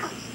you